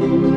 you.